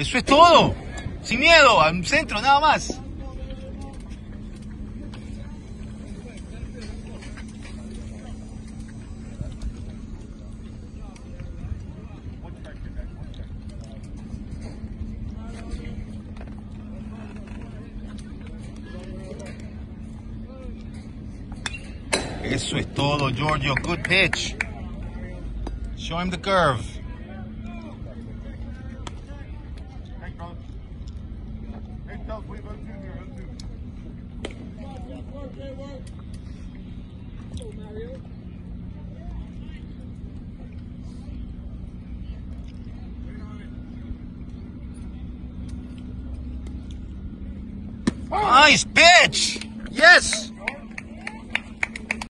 Eso es todo. Sin miedo, al centro, nada más. Eso es todo, Giorgio. Good pitch. Show him the curve. Nice bitch! Yes!